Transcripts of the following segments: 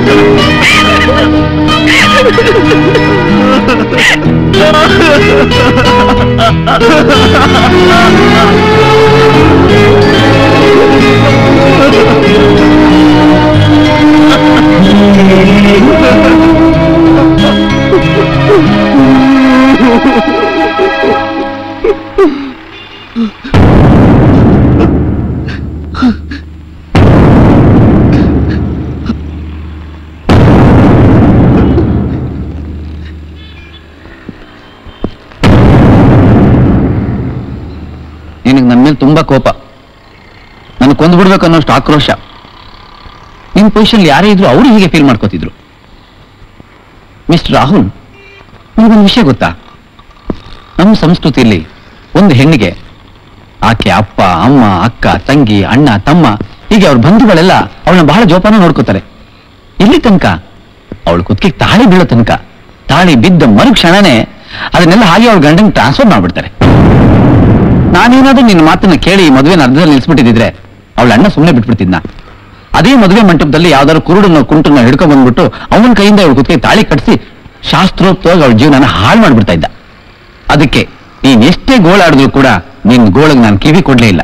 Oh, my God. ನಿನಗೆ ನನ್ನ ಮೇಲೆ ತುಂಬಾ ಕೋಪ. ನನಗೆ ಕೊಂದ್ಬಿಡ್ಬೇಕು ಅನ್ನೋಷ್ಟು ಆಕ್ರೋಶ. ನಿನ್ ಪೊಸಿಷನ್ ಯಾರೇ ಇದ್ರು ಅವರು ಹೀಗೆ ಫೀಲ್ ಮಾಡ್ಕೋತಿದ್ರು. ಮಿಸ್ಟರ್ ರಾಹುಲ್ ನಿಮಗೊಂದು ವಿಷಯ ಗೊತ್ತಾ? ನಮ್ಮ ಸಂಸ್ಕೃತಿಯಲ್ಲಿ ಒಂದು ಹೆಣ್ಣಿಗೆ ಆಕೆ ಅಪ್ಪ, ಅಮ್ಮ, ಅಕ್ಕ, ತಂಗಿ, ಅಣ್ಣ, ತಮ್ಮ, ಹೀಗೆ ಅವ್ರ ಬಂಧುಗಳೆಲ್ಲ ಅವಳನ್ನ ಬಹಳ ಜೋಪಾನ ನೋಡ್ಕೋತಾರೆ. ಇಲ್ಲಿ ತನಕ ಅವಳು ಕುತ್ತಿಗೆ ತಾಳಿ ಬೀಳೋ ತನಕ, ತಾಳಿ ಬಿದ್ದ ಮರುಕ್ಷಣನೇ ಅದನ್ನೆಲ್ಲ ಹಾಗೆ ಅವಳ ಗಂಡನ್ ಟ್ರಾನ್ಸ್ಫರ್ ಮಾಡ್ಬಿಡ್ತಾರೆ. ನಾನೇನಾದ್ರೂ ನಿನ್ನ ಮಾತನ್ನ ಕೇಳಿ ಮದುವೆನ ಅರ್ಧದಲ್ಲಿ ನಿಲ್ಸ್ಬಿಟ್ಟಿದ್ರೆ ಅವಳ ಅಣ್ಣ ಸುಮ್ಮನೆ ಬಿಟ್ಬಿಡ್ತಿದ್ನ. ಅದೇ ಮದುವೆ ಮಂಟಪದಲ್ಲಿ ಯಾವ್ದಾದ್ರು ಕುರುಡನ್ನ ಕುಂಟನ್ನ ಹಿಡ್ಕೊಂಡ್ ಬಂದ್ಬಿಟ್ಟು ಅವನ ಕೈಯಿಂದ ಅವಳು ಕುತ್ತಿಗೆ ತಾಳಿ ಕಟ್ಟಿಸಿ ಶಾಸ್ತ್ರೋಕ್ತವಾಗಿ ಅವಳ ಜೀವನನ ಹಾಳು ಮಾಡ್ಬಿಡ್ತಾ ಇದ್ದ. ಅದಕ್ಕೆ ನೀನ್ ಎಷ್ಟೇ ಗೋಳಾಡಿದ್ರು ಕೂಡ ನಿನ್ ಗೋಳಗ್ ನಾನು ಕಿವಿ ಕೊಡ್ಲೇ ಇಲ್ಲ.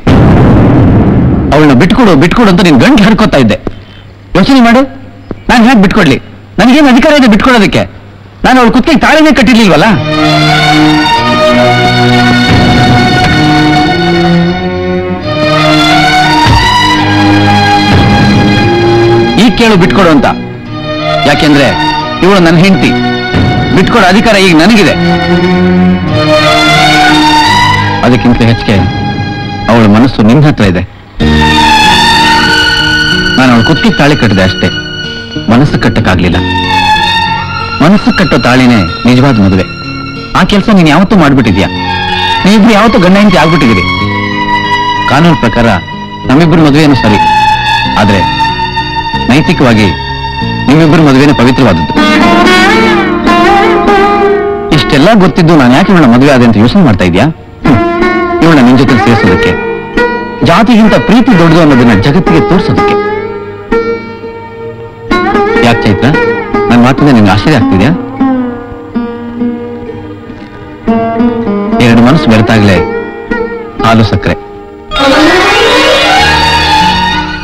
ಅವಳನ್ನ ಬಿಟ್ಕೊಡು ಬಿಟ್ಕೊಡು ಅಂತ ನಿನ್ ಗಂಟು ಹಿಡ್ಕೊತಾ ಇದ್ದೆ. ಯೋಚನೆ ಮಾಡು. ನಾನು ಹೇಗೆ ಬಿಟ್ಕೊಡ್ಲಿ? ನನಗೇನು ಅಧಿಕಾರ ಇದೆ ಬಿಟ್ಕೊಡೋದಕ್ಕೆ? ನಾನು ಅವಳು ಕುತ್ತಿಗೆ ತಾಳಿನೇ ಕಟ್ಟಿರ್ಲಿಲ್ವಲ್ಲ? ಕೇಳು ಬಿಟ್ಕೊಡು ಅಂತ. ಯಾಕೆಂದ್ರೆ ಇವಳು ನನ್ನ ಹೆಂಡತಿ. ಬಿಟ್ಕೊಡೋ ಅಧಿಕಾರ ಈಗ ನನಗಿದೆ. ಅದಕ್ಕಿಂತ ಹೆಚ್ಚಿಗೆ ಅವಳ ಮನಸ್ಸು ನಿನ್ನ ಹತ್ರ ಇದೆ. ನಾನು ಅವಳು ಕುತ್ತಿಗೆ ತಾಳಿ ಕಟ್ಟಿದೆ ಅಷ್ಟೇ. ಮನಸ್ಸು ಕಟ್ಟಕ್ಕಾಗ್ಲಿಲ್ಲ. ಮನಸ್ಸು ಕಟ್ಟೋ ತಾಳಿನೇ ನಿಜವಾದ ಮದುವೆ. ಆ ಕೆಲಸ ನೀನು ಯಾವತ್ತೂ ಮಾಡ್ಬಿಟ್ಟಿದ್ಯಾ? ನೀವಿಬ್ರು ಯಾವತ್ತೂ ಗಂಡ ಹೆಂಡತಿ ಆಗ್ಬಿಟ್ಟಿದ್ದೀರಿ. ಕಾನೂನು ಪ್ರಕಾರ ನಮ್ಮಿಬ್ಬರು ಮದುವೆಯನ್ನು ಸರಿ. ಆದ್ರೆ ನೈತಿಕವಾಗಿ ನಿಮ್ಮಿಬ್ಬರ ಮದುವೆನೇ ಪವಿತ್ರವಾದದ್ದು. ಇಷ್ಟೆಲ್ಲ ಗೊತ್ತಿದ್ದು ನಾನು ಯಾಕೆ ಇವಳ ಮದುವೆ ಆದೆ ಅಂತ ಯೋಚನೆ ಮಾಡ್ತಾ ಇದೆಯಾ? ಇವಳ ನಿನ್ ಜೊತೆ ಸೇರಿಸೋದಕ್ಕೆ, ಜಾತಿಗಿಂತ ಪ್ರೀತಿ ದೊಡ್ಡದು ಅನ್ನೋದನ್ನ ಜಗತ್ತಿಗೆ ತೋರಿಸೋದಕ್ಕೆ. ಯಾಕೆ ಚೈತ್ರ? ನನ್ನ ಮಾತಿಂದ ನಿಮ್ಗೆ ಆಶ್ಚರ್ಯ ಆಗ್ತಿದ್ಯಾ? ಎರಡು ಮನಸ್ಸು ಬೆರೆತಾಗ್ಲೇ ಹಾಲು ಸಕ್ಕರೆ.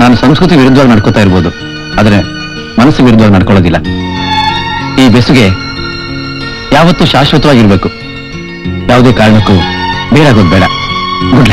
ನಾನು ಸಂಸ್ಕೃತಿ ವಿರುದ್ಧವಾಗಿ ನಡ್ಕೋತಾ ಇರ್ಬೋದು. ಆದ್ರೆ ಮನಸ್ಸು ವಿರುದ್ಧವಾಗಿ ನಡ್ಕೊಳ್ಳೋದಿಲ್ಲ. ಈ ಬೆಸುಗೆ ಯಾವತ್ತೂ ಶಾಶ್ವತವಾಗಿರ್ಬೇಕು. ಯಾವುದೇ ಕಾರಣಕ್ಕೂ ಬೇಡಾಗೋದು ಬೇಡ. ಗುಡ್